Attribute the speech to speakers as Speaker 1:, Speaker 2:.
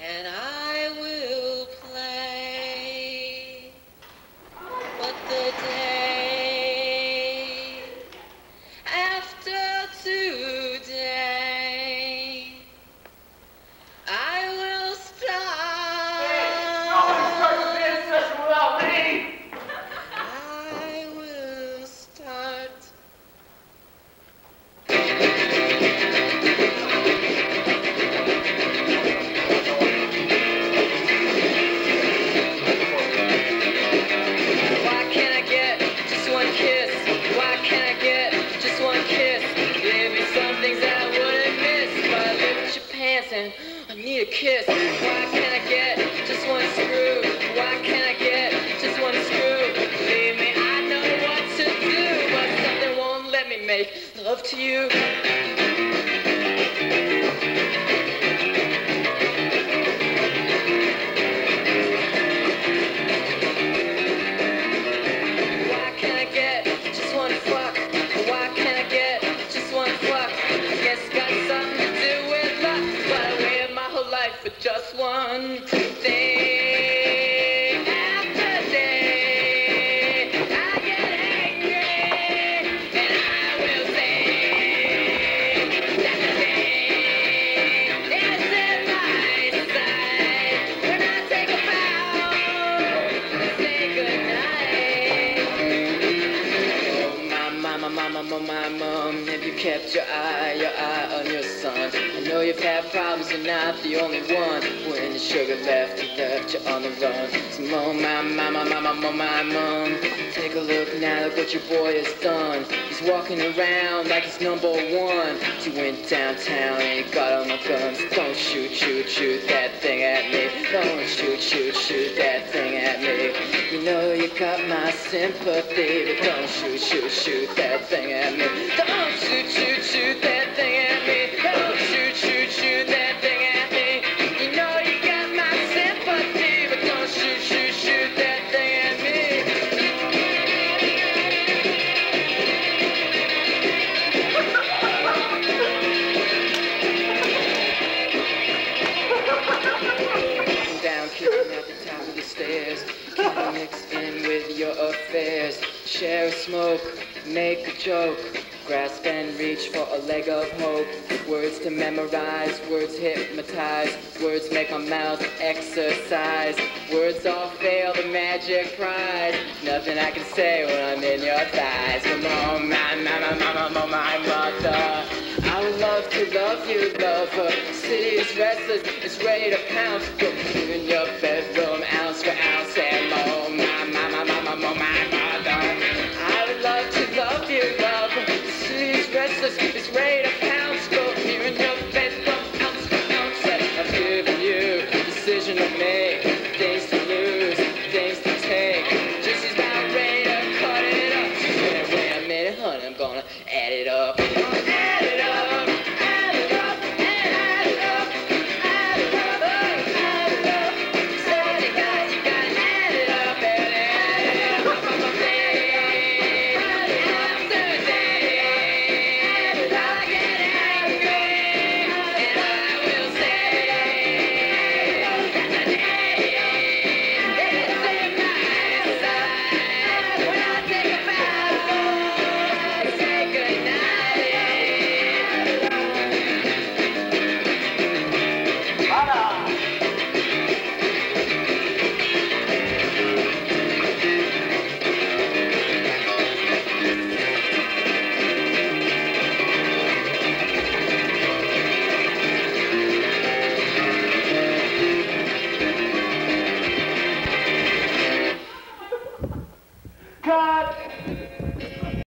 Speaker 1: and kiss? Why can't I get just one screw? Why can't I get just one screw? Believe me, I know what to do, but something won't let me make love to you. Kept your eye, your eye on your you've had problems, you're not the only one. When the sugar left, you left you on the run. So, mom, my mama, mama, mama, my mom, take a look now, look what your boy has done. He's walking around like he's number one. He went downtown and he got all my guns. Don't shoot, shoot, shoot that thing at me. Don't shoot, shoot, shoot that thing at me. You know you got my sympathy, but don't shoot, shoot, shoot that thing at me. The stairs. Can't mix in with your affairs. Share a smoke, make a joke. Grasp and reach for a leg of hope. Words to memorize, words hypnotize. Words make my mouth exercise. Words all fail the magic prize. Nothing I can say when I'm in your thighs. Come on, my, my, my, my, my, my mother. I would love to love you, lover. City is restless, it's ready to pounce. Go gonna add it up.